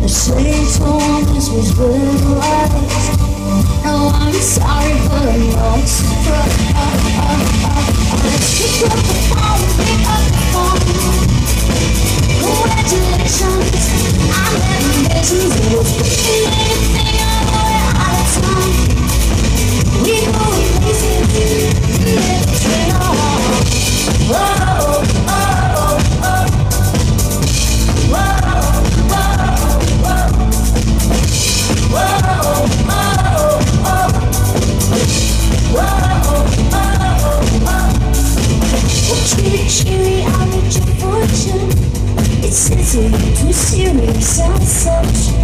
The shades told this was blue right. No, I'm sorry, but I'm not surprised Pick up the phone, pick up the phone Congratulations, I'm having visions of Cheery, cheery, I'm your fortune. It's easy to see too serious and such.